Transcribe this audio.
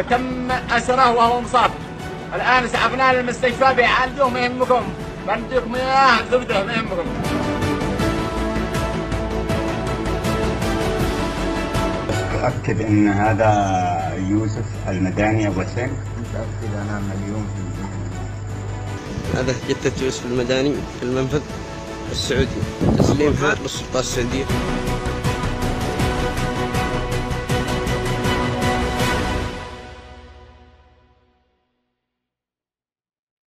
وتم أسره وهو مصاب. الآن اسعفناه للمستشفى بيعالجوه ما يهمكم. بنديكم إياه زبدة ما يهمكم. تؤكد إن هذا يوسف المداني أبو حسين. متأكد أنا مليون في المية. هذا جثة يوسف المداني في المنفذ السعودي. تسليمها للسلطة السعودية